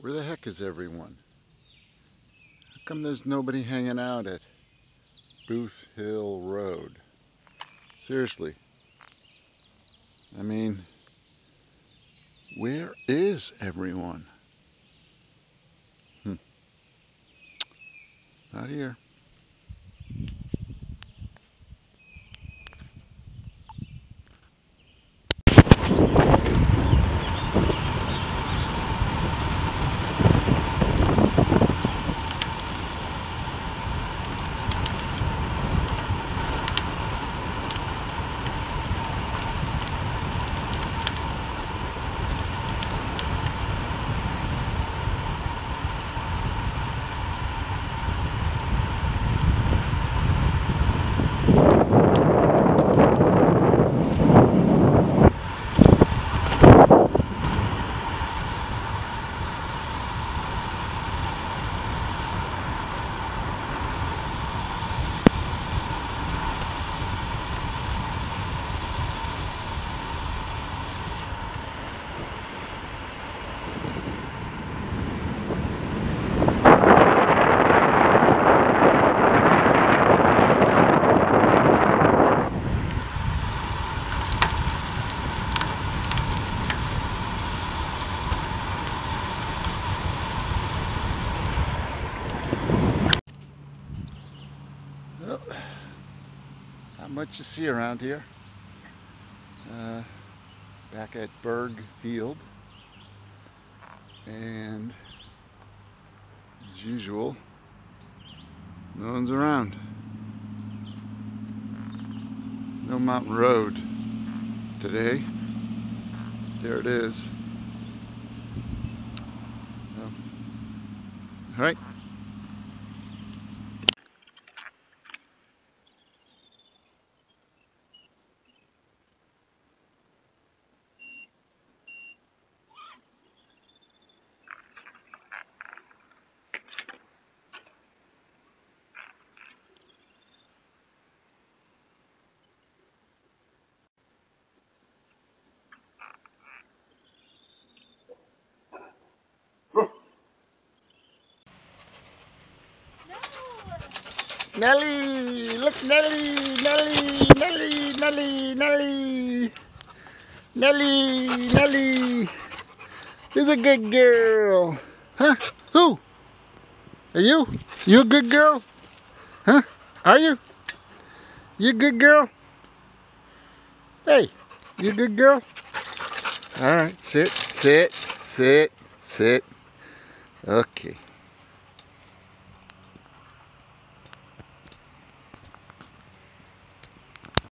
Where the heck is everyone? How come there's nobody hanging out at Booth Hill Road? Seriously. I mean, where is everyone? Hmm. Not here. Not much to see around here. Uh, back at Berg Field. And as usual, no one's around. No mountain road today. There it is. So, all right. Nelly! Look, Nelly! Nelly! Nelly! Nelly! Nelly! Nelly! Nelly! You're a good girl. Huh? Who? Are you? You a good girl? Huh? Are you? You a good girl? Hey, you a good girl? All right, sit, sit, sit, sit. Okay.